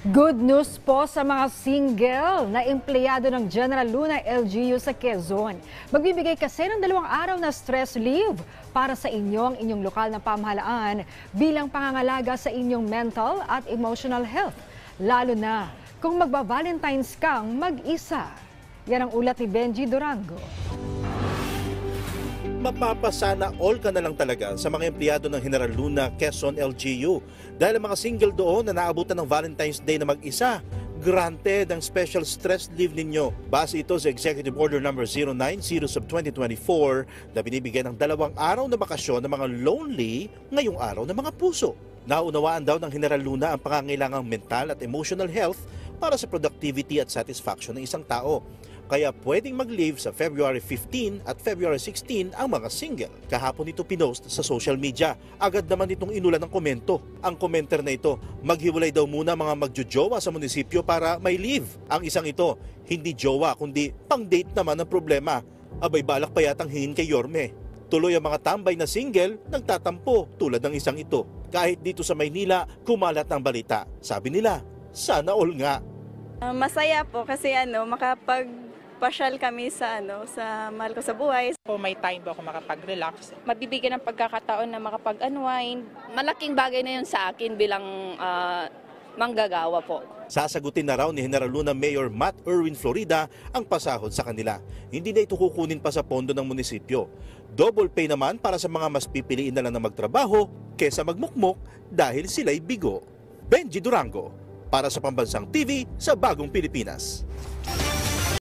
Good news po sa mga single na empleyado ng General Luna LGU sa Quezon. Magbibigay kasi ng dalawang araw na stress leave para sa inyong inyong lokal na pamahalaan bilang pangangalaga sa inyong mental at emotional health. Lalo na kung magba-Valentine's kang mag-isa. Yan ang ulat ni Benji Durango. Mapapasana all ka na lang talaga sa mga empleyado ng General Luna, Quezon, LGU. Dahil ang mga single doon na naabutan ng Valentine's Day na mag-isa, granted ang special stress leave ninyo. Base ito sa Executive Order Number 090 sub 2024 na binibigyan ng dalawang araw na bakasyon ng mga lonely ngayong araw ng mga puso. Naunawaan daw ng General Luna ang pangangailangang mental at emotional health para sa productivity at satisfaction ng isang tao. Kaya pwedeng mag-leave sa February 15 at February 16 ang mga single. Kahapon ito pinost sa social media. Agad naman itong inulan ng komento. Ang commenter na ito, maghiwalay daw muna mga magjojowa sa munisipyo para may leave. Ang isang ito, hindi jowa kundi pang-date naman ang problema. Abay balak pa yatang hingin kay Yorme. Tuloy ang mga tambay na single nagtatampo tulad ng isang ito. Kahit dito sa Maynila, kumalat ang balita. Sabi nila, sana all nga. Ah, masaya po kasi ano, makapagpasyal kami sa ano, sa mahal ko sa buhay. po may time po ako makapag-relax. mabibigyan ng pagkakataon na makapag-unwind. Malaking bagay na yun sa akin bilang ah, manggagawa po. Sasagutin na raw ni General Luna Mayor Matt Irwin Florida ang pasahod sa kanila. Hindi na ito kukunin pa sa pondo ng munisipyo. Double pay naman para sa mga mas pipiliin na lang na magtrabaho kesa magmukmok dahil sila'y bigo. Benji Durango para sa Pambansang TV sa Bagong Pilipinas.